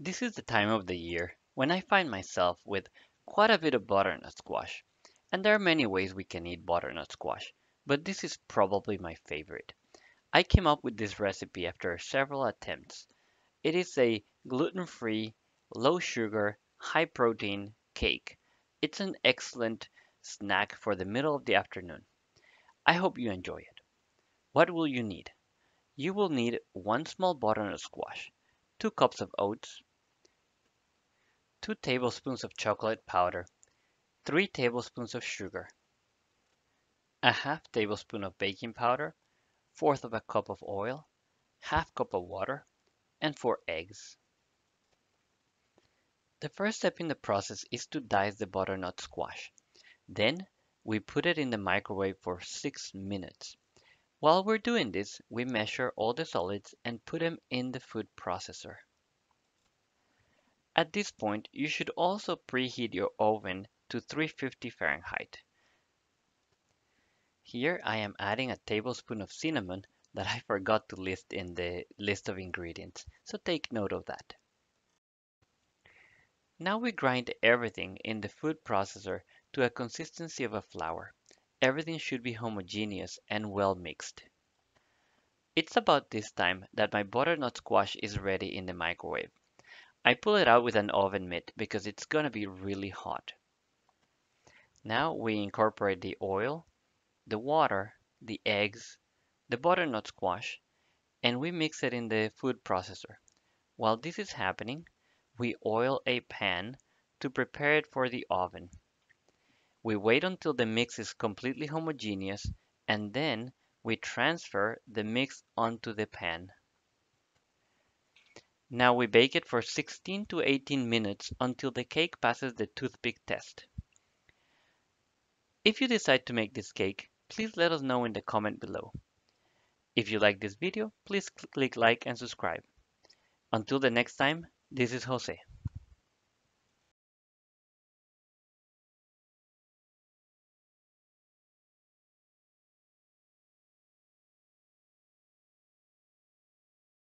This is the time of the year when I find myself with quite a bit of butternut squash. And there are many ways we can eat butternut squash, but this is probably my favorite. I came up with this recipe after several attempts. It is a gluten-free, low-sugar, high-protein cake. It's an excellent snack for the middle of the afternoon. I hope you enjoy it. What will you need? You will need one small butternut squash, 2 cups of oats, 2 tablespoons of chocolate powder, 3 tablespoons of sugar, a half tablespoon of baking powder, fourth of a cup of oil, half cup of water, and 4 eggs. The first step in the process is to dice the butternut squash. Then we put it in the microwave for 6 minutes. While we're doing this, we measure all the solids and put them in the food processor. At this point, you should also preheat your oven to 350 Fahrenheit. Here I am adding a tablespoon of cinnamon that I forgot to list in the list of ingredients, so take note of that. Now we grind everything in the food processor to a consistency of a flour. Everything should be homogeneous and well mixed. It's about this time that my butternut squash is ready in the microwave. I pull it out with an oven mitt because it's gonna be really hot. Now we incorporate the oil, the water, the eggs, the butternut squash, and we mix it in the food processor. While this is happening, we oil a pan to prepare it for the oven. We wait until the mix is completely homogeneous and then we transfer the mix onto the pan. Now we bake it for 16 to 18 minutes until the cake passes the toothpick test. If you decide to make this cake, please let us know in the comment below. If you like this video, please click like and subscribe. Until the next time, this is Jose.